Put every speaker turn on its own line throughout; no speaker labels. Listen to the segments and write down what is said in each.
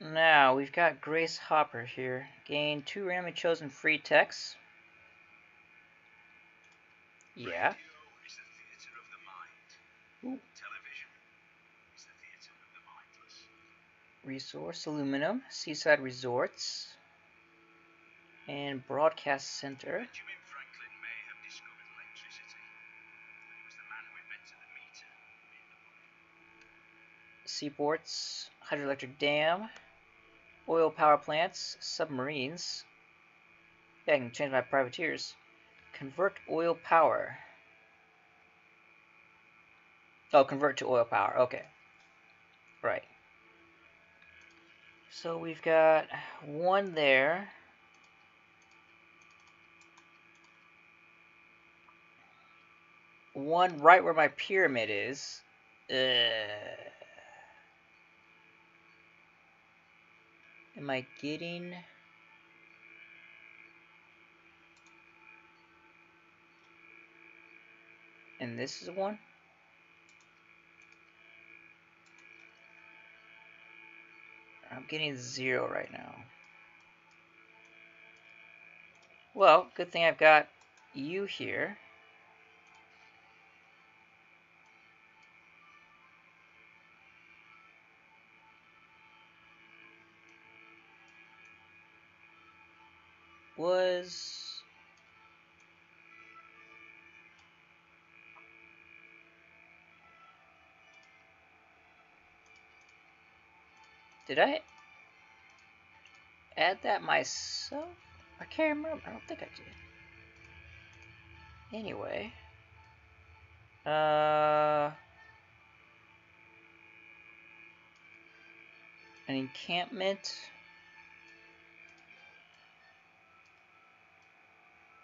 Now, we've got Grace Hopper here. Gain two randomly chosen free texts. Yeah.
The the mind.
Ooh.
Television is the theatre of the mindless.
Resource Aluminum, Seaside Resorts, and Broadcast Center.
Benjamin Franklin may have discovered electricity, but it was the man who invented the meter who made the money.
Seaports, Hydroelectric Dam, Oil Power Plants, Submarines. Yeah, I can change my privateers. Convert oil power. Oh, convert to oil power. Okay. Right. So we've got one there. One right where my pyramid is. Uh, am I getting... And this is one? I'm getting zero right now. Well, good thing I've got you here. Was Did I add that myself? I can't remember. I don't think I did. Anyway. Uh. An encampment.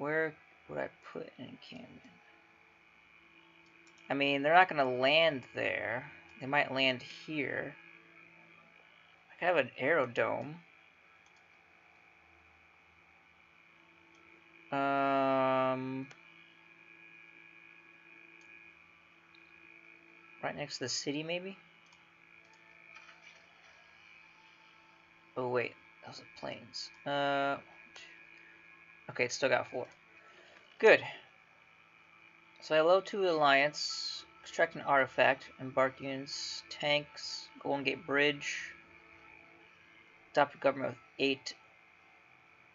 Where would I put an encampment? I mean, they're not going to land there. They might land here. I have an aerodrome. Um, right next to the city, maybe? Oh, wait. Those are planes. Uh, okay, it's still got four. Good. So I hello to Alliance. Extract an artifact. Embark units. Tanks. Golden Gate Bridge adopt a government with eight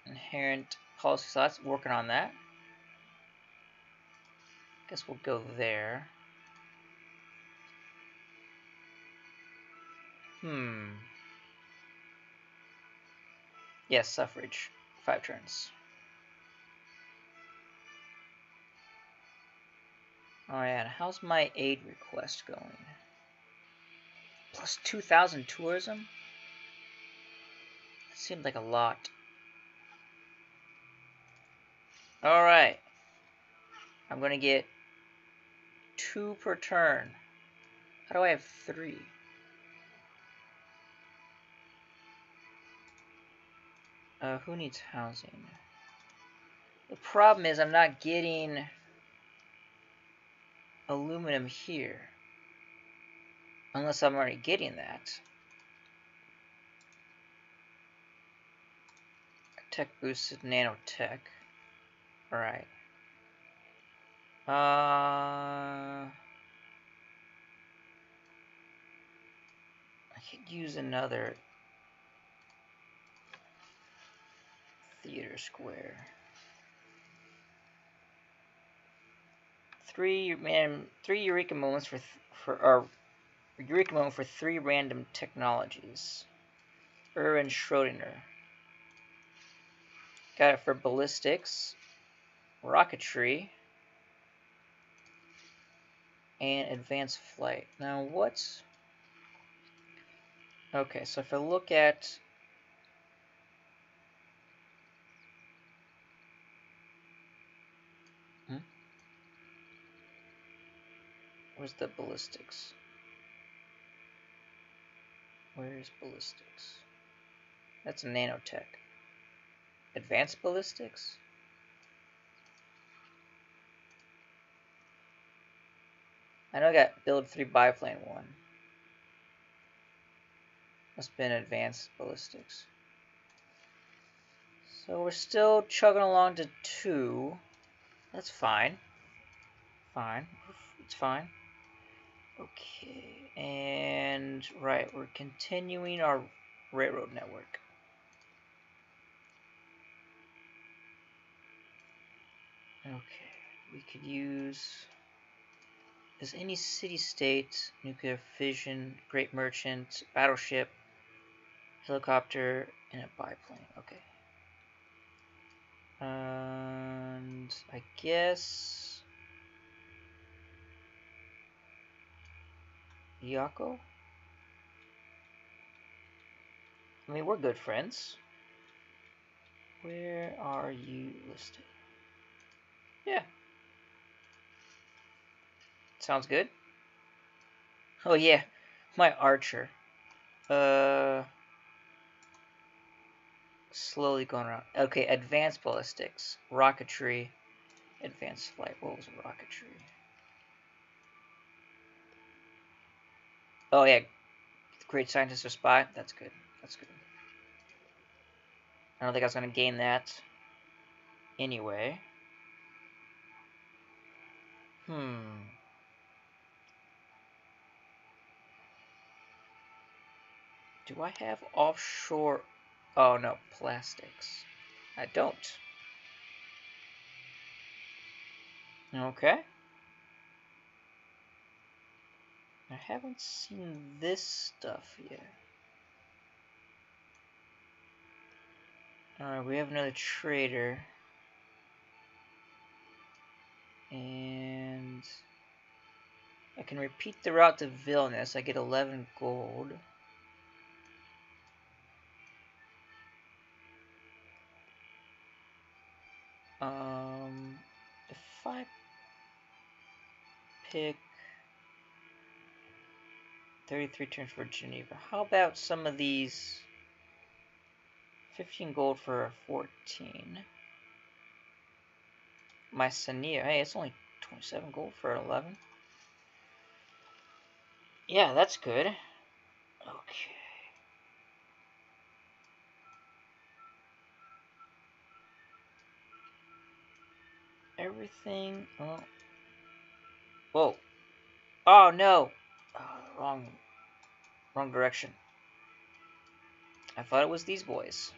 inherent policy slots. Working on that. Guess we'll go there. Hmm. Yes, suffrage. Five turns. Alright, how's my aid request going? Plus 2,000 tourism? That Seemed like a lot. Alright. I'm to get two per turn. How do I have three? Uh, who needs housing? The problem is I'm not getting aluminum here. Unless I'm already getting that. Tech boosted nanotech. Alright. Uh, I could use another theater square. Three man, three eureka moments for for or eureka moment for three random technologies. Erwin Schrodinger. Got it for ballistics, rocketry, and advanced flight. Now what's... Okay, so if I look at... Where's the ballistics? Where's ballistics? That's a nanotech. Advanced ballistics? I know I got build 3 biplane 1. Must have been advanced ballistics. So we're still chugging along to two. That's fine. Fine. It's fine. Okay. And, right, we're continuing our railroad network. Okay. We could use... Is any city-state, nuclear fission, great merchant, battleship, helicopter, and a biplane. Okay. And I guess Yako? I mean, we're good friends. Where are you listed? Yeah. Sounds good. Oh yeah, my archer. Uh, slowly going around. Okay, advanced ballistics, rocketry, advanced flight. What was rocketry? Oh yeah, great scientist or spy. That's good. That's good. I don't think I was gonna gain that anyway. Hmm. Do I have offshore? Oh no, plastics. I don't. Okay. I haven't seen this stuff yet. Alright, we have another trader. And I can repeat the route to Vilnius. I get 11 gold. Um, if I pick 33 turns for Geneva, how about some of these 15 gold for 14? My Sania, hey, it's only 27 gold for 11. Yeah, that's good. Okay. everything. Oh. Whoa. Oh no. Wrong. Wrong direction. I thought it was these boys.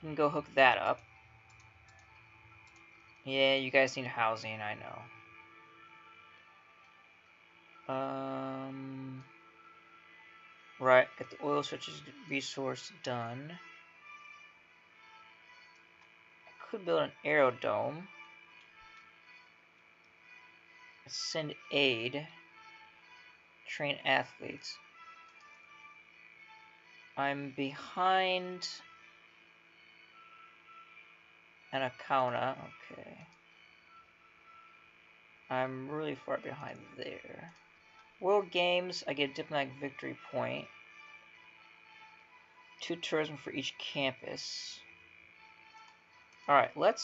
Can go hook that up. Yeah, you guys need housing, I know. Um, right, get the oil switches resource done. I could build an aerodrome. Send aid. Train athletes. I'm behind an Anacaona. Okay. I'm really far behind there. World Games, I get a diplomatic victory point. Two tourism for each campus. Alright, let's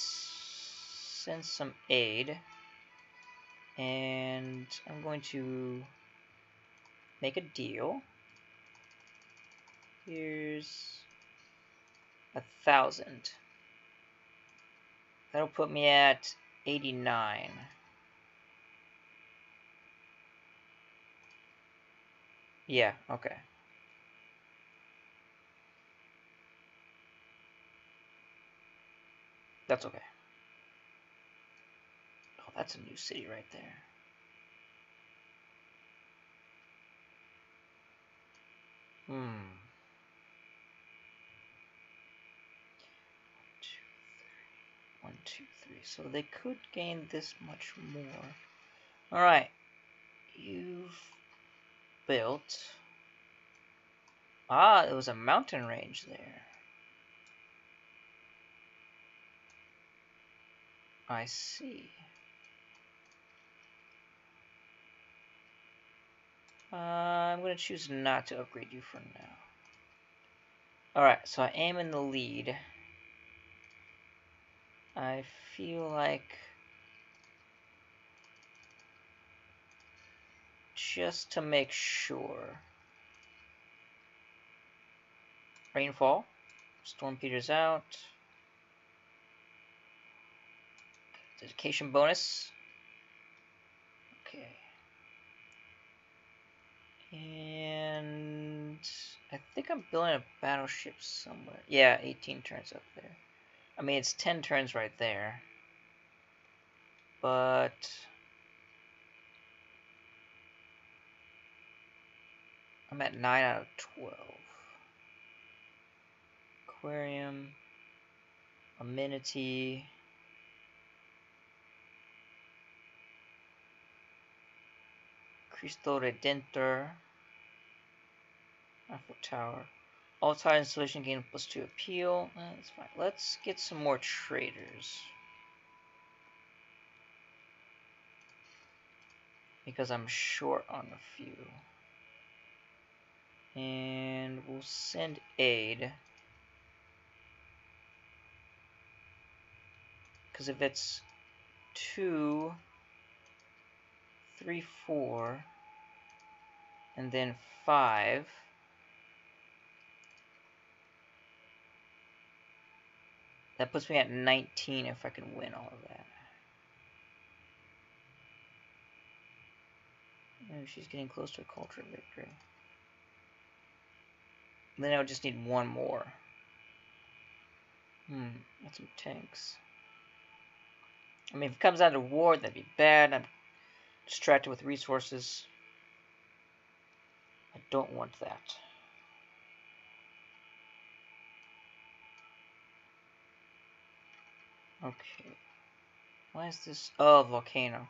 send some aid. And I'm going to make a deal. Here's a thousand. That'll put me at 89. Yeah, okay. That's okay. That's a new city right there. Hmm. One, two, three. So they could gain this much more. Alright. You've built... Ah, it was a mountain range there. I see. Uh, I'm going to choose not to upgrade you for now. Alright, so I am in the lead. I feel like just to make sure. Rainfall. Storm Peter's out. Dedication bonus. Okay. And I think I'm building a battleship somewhere. Yeah, 18 turns up there. I mean, it's 10 turns right there. But... I'm at 9 out of 12. Aquarium. Amenity. Cristo Redentor. Eiffel Tower. All tile installation gain plus two appeal. Uh, that's fine. Let's get some more traders. Because I'm short on a few. And we'll send aid. Because if it's two, three, four, and then five, that puts me at 19 if I can win all of that. Oh, she's getting close to a culture victory. Then I would just need one more. Hmm, that's some tanks. I mean, if it comes down to war, that'd be bad. I'm distracted with resources. I don't want that. Okay. Why is this? Oh, volcano.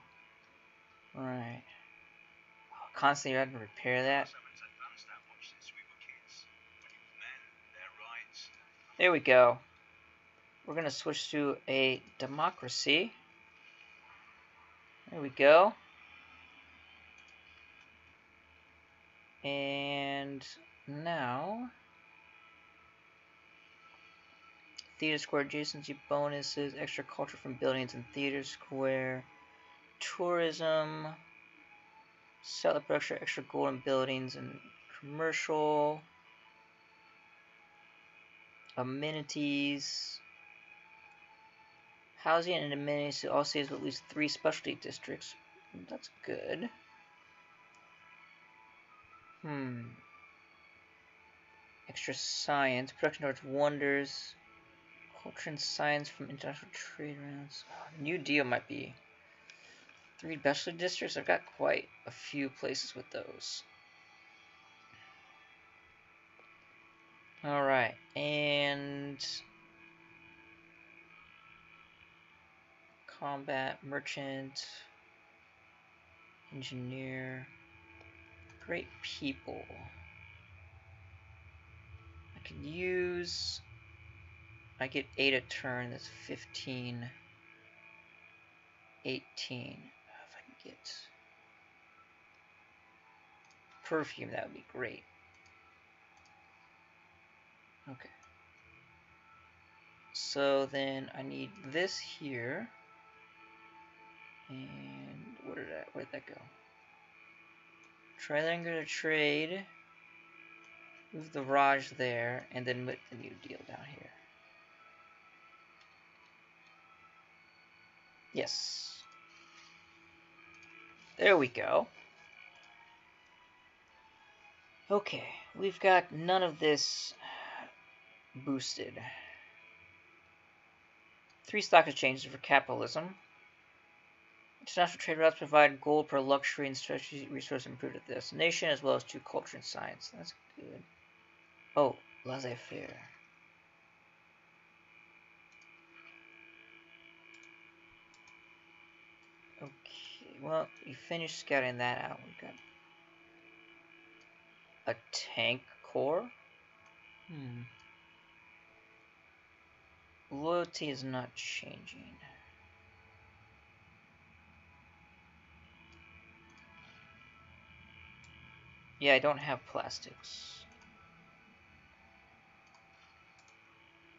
Right. Oh, constantly having to repair that. There we go. We're going to switch to a democracy. There we go. And now, Theater Square adjacency bonuses, extra culture from buildings in Theater Square, tourism, sell extra extra golden buildings and commercial, amenities, Housing and amenities to all cities with at least three specialty districts. That's good. Hmm. Extra science. Production towards wonders. Culture and science from international trade rounds. Oh, New Deal might be three specialty districts. I've got quite a few places with those. Alright, and combat, merchant, engineer, great people. I can use, I get 8 a turn, that's 15, 18. If I can get perfume, that would be great. Okay. So then I need this here. And where did that where'd that go? Triangular trade. Move the Raj there, and then put the new deal down here. Yes. There we go. Okay, we've got none of this boosted. Three stock exchanges for capitalism. International trade routes provide gold per luxury and strategy resource improved at the destination, as well as to culture and science. That's good. Oh, laissez-faire. Okay, well, we finished scouting that out. We've got a tank corps. Hmm. Loyalty is not changing. Yeah, I don't have plastics.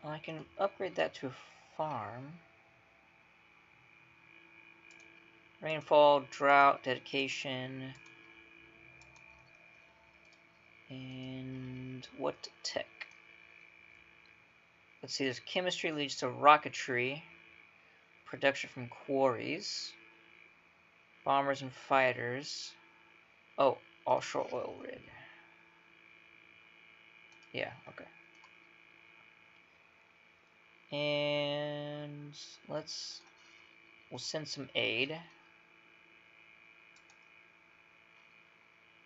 I can upgrade that to a farm. Rainfall, drought, dedication, And what tech? Let's see, there's chemistry leads to rocketry, production from quarries, bombers and fighters. Oh, offshore oil rig. Yeah, okay. And let's, we'll send some aid.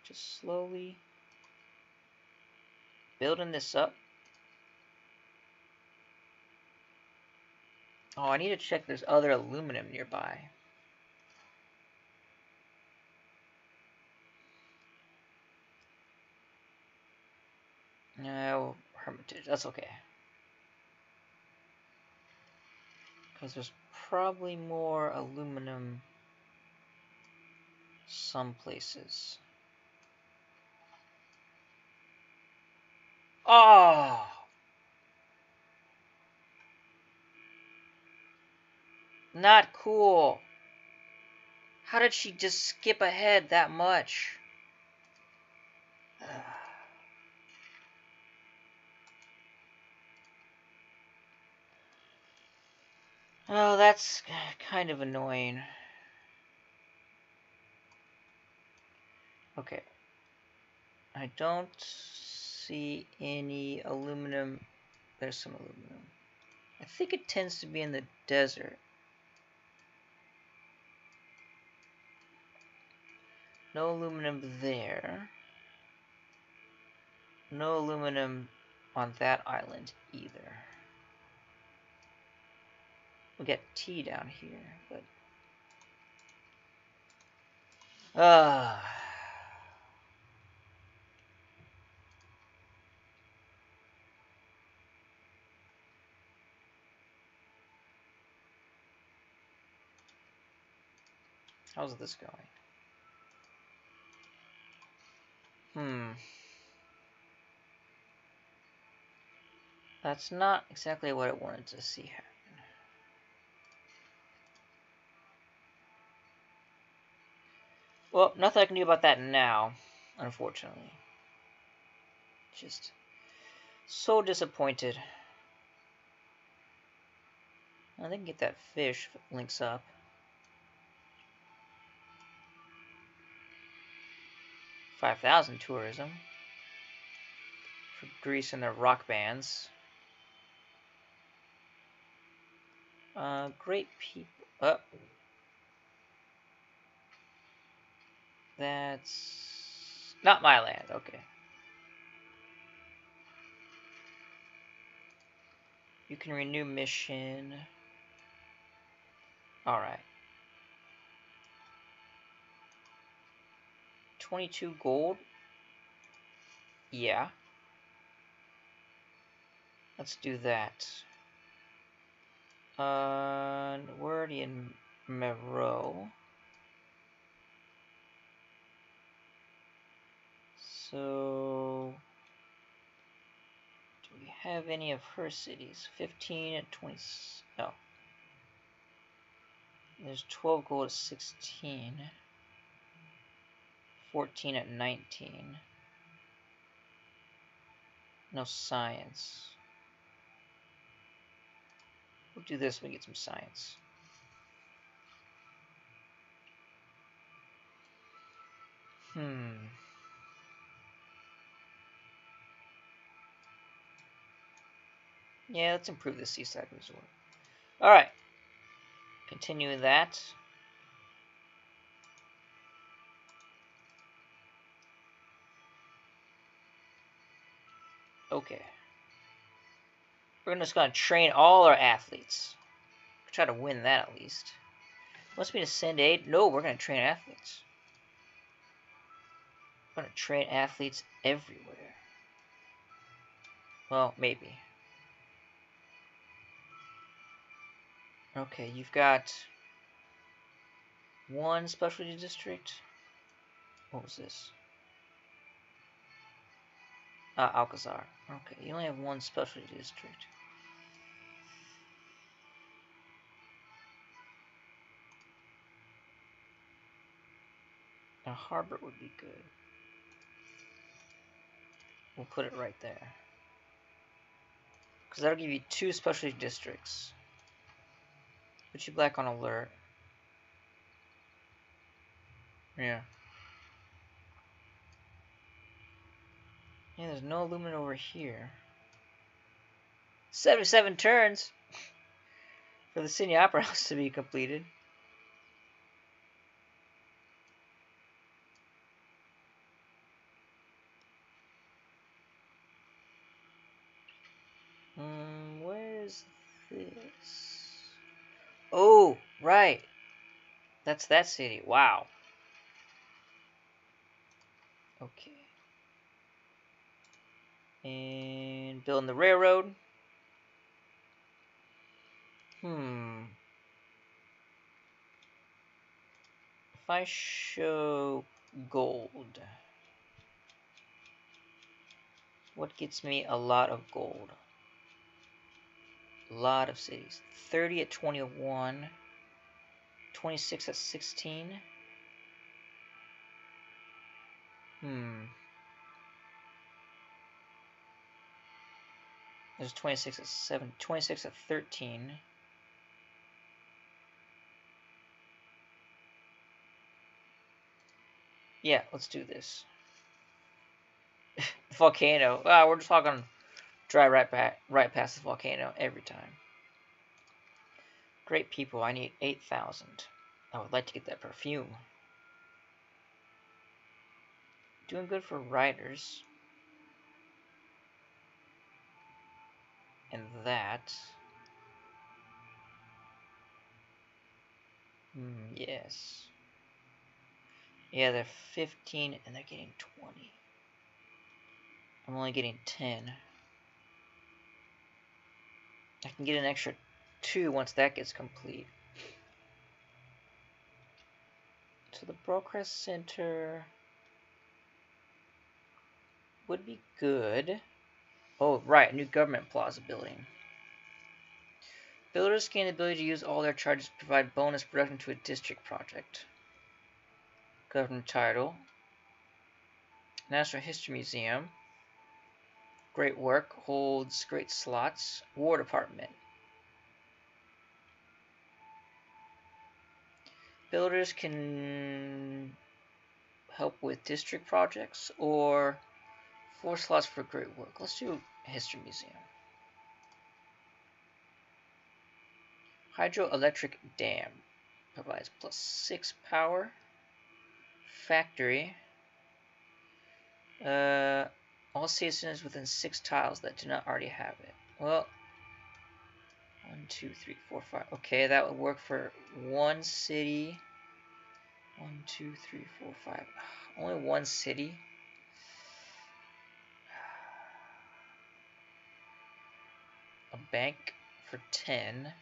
Just slowly building this up. Oh, I need to check there's other aluminum nearby. No, Hermitage, that's okay. Because there's probably more aluminum some places. Oh! Ah! Not cool. How did she just skip ahead that much? Oh, that's kind of annoying. Okay. I don't see any aluminum. There's some aluminum. I think it tends to be in the desert. No aluminum there. No aluminum on that island either. We get T down here, but... Uh, How's this going? Hmm. That's not exactly what I wanted to see happen. Well, nothing I can do about that now, unfortunately. Just so disappointed. I think get that fish links up. 5,000 tourism for Greece and their rock bands. Uh, great people. Oh. That's not my land. Okay. You can renew mission. Alright. 22 gold? Yeah. Let's do that. Uh, already in Meroe. So, do we have any of her cities? 15 and 20, no. There's 12 gold at 16. 14 at 19. No science. We'll do this when we get some science. Hmm. Yeah, let's improve the seaside resort. Alright. Continue that. Okay. We're just going to train all our athletes. Try to win that at least. Wants me to send aid? No, we're going to train athletes. We're going to train athletes everywhere. Well, maybe. Okay, you've got one specialty district. What was this? Uh, Alcazar. Okay, you only have one specialty district. Now harbor would be good. We'll put it right there. Because that'll give you two specialty districts. Put you black on alert. Yeah. Yeah, there's no lumen over here. 77 turns for the Sydney Opera House to be completed. Hmm, where's this? Oh, right. That's that city. Wow. Okay. And building the railroad. Hmm. If I show gold, what gets me a lot of gold? A lot of cities. 30 at 21, 26 at 16. Hmm. There's 26 at 7, 26 at 13. Yeah, let's do this. volcano. Ah, we're just talking drive right back, right past the volcano every time. Great people. I need 8,000. I would like to get that perfume. Doing good for riders. And that. Hmm, yes. Yeah, they're 15 and they're getting 20. I'm only getting 10. I can get an extra 2 once that gets complete. So the Broadcast Center would be good. Oh, right, new government plaza building. Builders gain the ability to use all their charges to provide bonus production to a district project government title, National History Museum, great work, holds great slots, War Department. Builders can help with district projects or four slots for great work. Let's do History Museum. Hydroelectric Dam provides plus six power factory. Uh, all citizens within six tiles that do not already have it. Well, one, two, three, four, five. Okay, that would work for one city. One, two, three, four, five. Only one city. A bank for 10.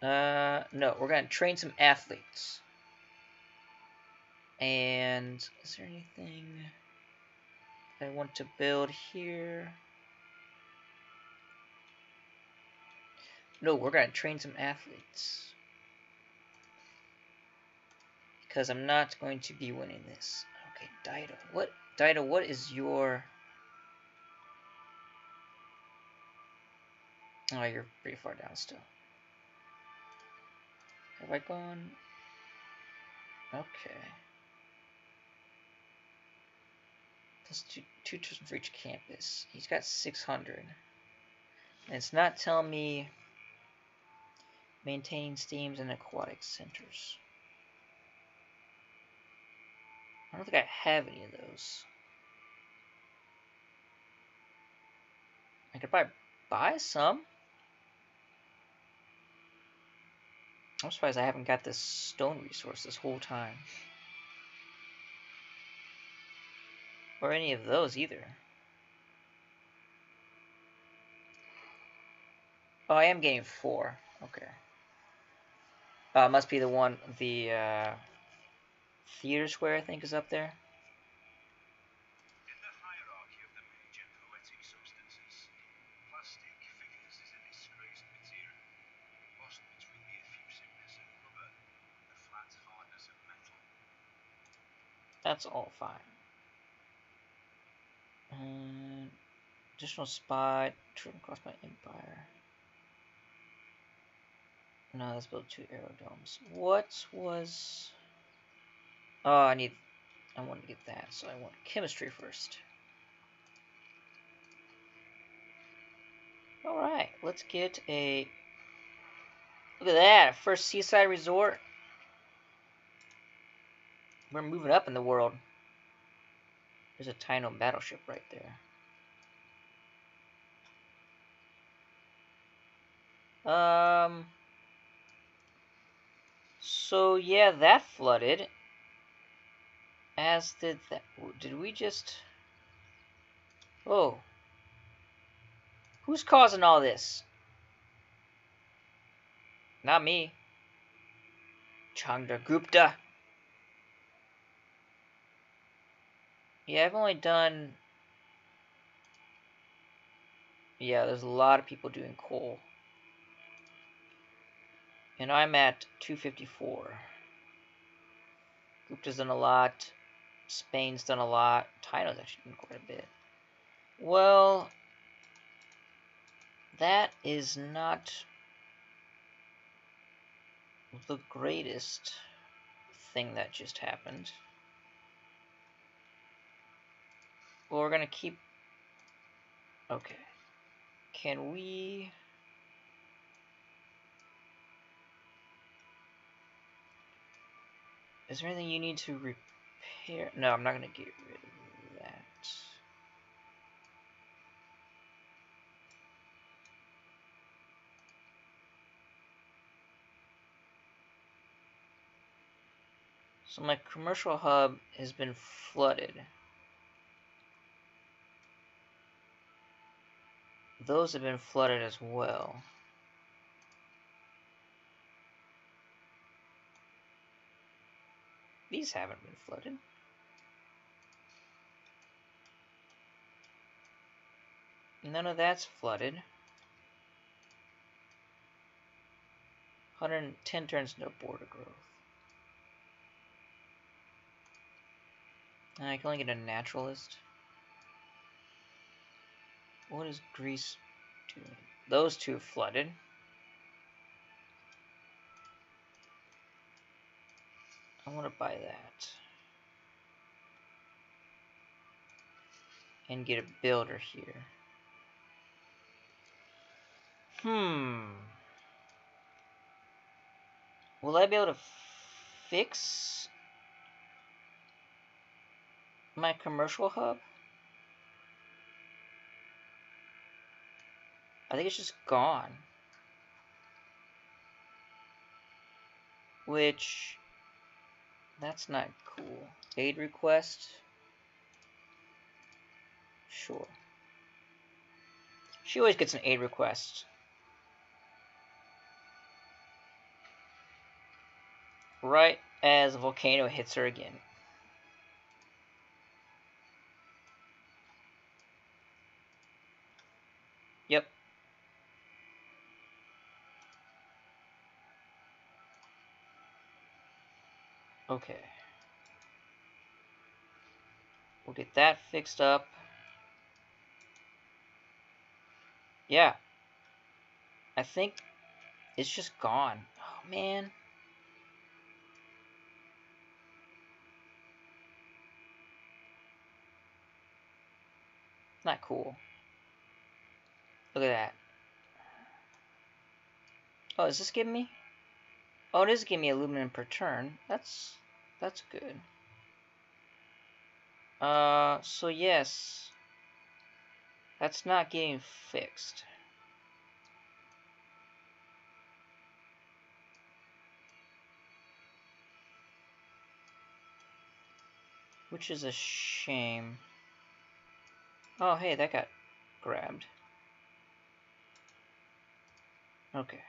Uh, no, we're going to train some athletes. And is there anything I want to build here? No, we're going to train some athletes. Because I'm not going to be winning this. Okay, Dido. What, Dido, what is your... Oh, you're pretty far down still. Have I gone? Okay. Plus two, two tourism for each campus. He's got 600. And it's not telling me maintaining steams and aquatic centers. I don't think I have any of those. I could probably buy some. I'm surprised I haven't got this stone resource this whole time. Or any of those either. Oh, I am getting four. Okay. Uh, must be the one, the uh, theater square, I think, is up there. That's all fine. Uh, additional spot, trip across my empire. No, let's build two aerodromes. What was... Oh, I need... I want to get that, so I want chemistry first. Alright, let's get a... Look at that, first seaside resort. We're moving up in the world. There's a Taino battleship right there. Um... So, yeah, that flooded. As did that. Did we just... Oh. Who's causing all this? Not me. Chandragupta. Yeah, I've only done... Yeah, there's a lot of people doing coal. And I'm at 254. Gupta's done a lot. Spain's done a lot. Taino's actually done quite a bit. Well, that is not the greatest thing that just happened. Well, we're going to keep... Okay. Can we... Is there anything you need to repair? No, I'm not going to get rid of that. So my commercial hub has been flooded. Those have been flooded as well. These haven't been flooded. None of that's flooded. 110 turns no border growth. I can only get a naturalist. What is Greece doing? Those two flooded. I want to buy that. And get a builder here. Hmm. Will I be able to fix my commercial hub? I think it's just gone. Which that's not cool. Aid request? Sure. She always gets an aid request. Right as a volcano hits her again. Yep. Okay. We'll get that fixed up. Yeah. I think it's just gone. Oh, man. Not cool. Look at that. Oh, is this giving me? Oh, it is giving me aluminum per turn. That's that's good. Uh, so yes, that's not getting fixed. Which is a shame. Oh, hey, that got grabbed. Okay.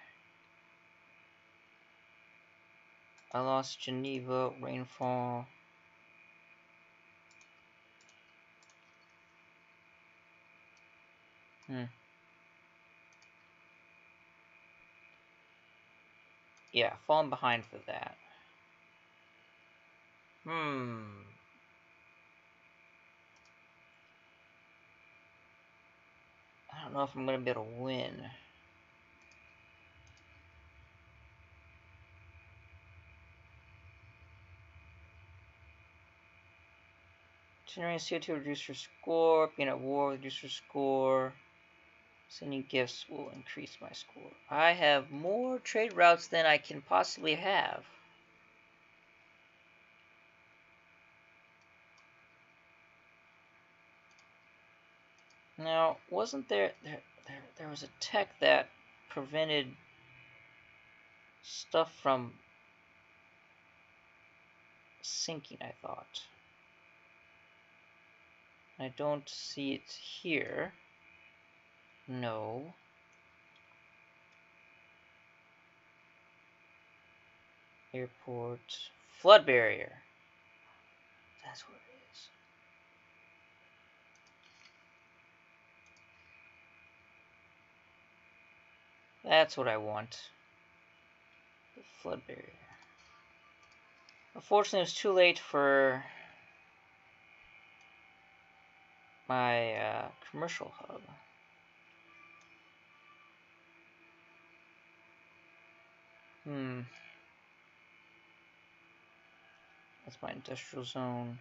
I lost Geneva, rainfall. Hmm. Yeah, falling behind for that. Hmm. I don't know if I'm going to be able to win. Generating CO2 reduce your score. Being at war reduce your score. Sending gifts will increase my score. I have more trade routes than I can possibly have. Now, wasn't there, there there there was a tech that prevented stuff from sinking, I thought. I don't see it here. No. Airport flood barrier. That's what it is. That's what I want. The flood barrier. Unfortunately, it was too late for my uh, commercial hub. Hmm. That's my industrial zone.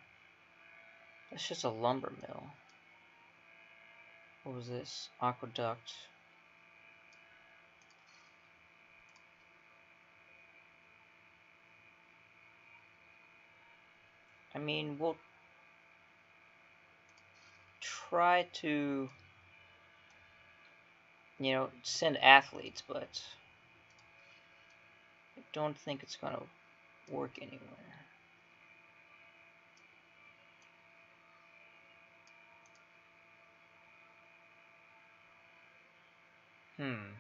That's just a lumber mill. What was this? Aqueduct. I mean, we'll try to, you know, send athletes, but I don't think it's going to work anywhere. Hmm.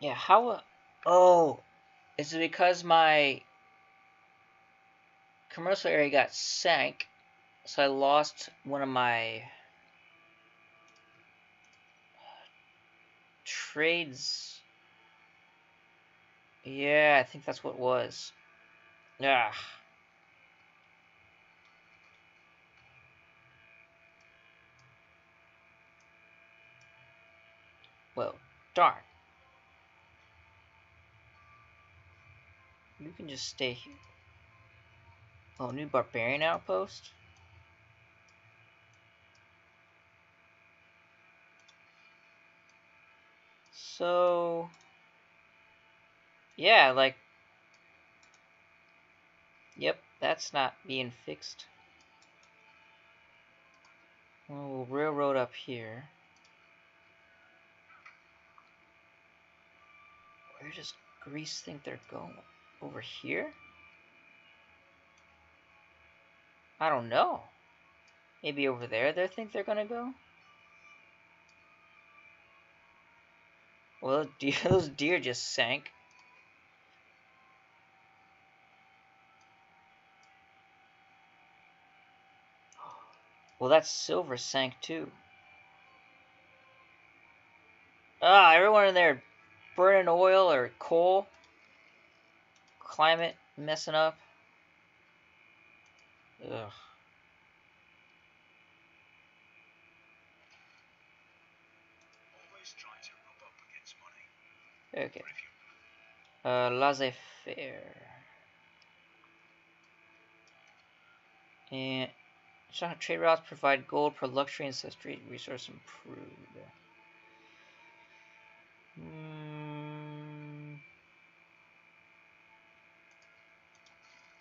Yeah, how... Oh, is it because my commercial area got sank, so I lost one of my trades. Yeah, I think that's what it was. Yeah. Well, darn. You can just stay here. Oh, new barbarian outpost? So, yeah, like, yep, that's not being fixed. Oh, railroad up here. Where does Greece think they're going? Over here? I don't know. Maybe over there they think they're gonna go? Well, those deer just sank. Well, that silver sank too. Ah, everyone in there burning oil or coal. Climate messing up. Ugh. Okay. Uh, laissez-faire. And trade routes provide gold per luxury ancestry resource improved. Mm.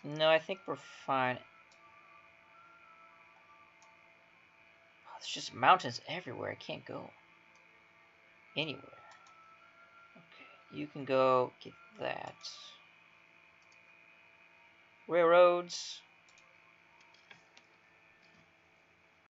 No, I think we're fine. There's just mountains everywhere. I can't go anywhere. Okay, you can go get that. Railroads.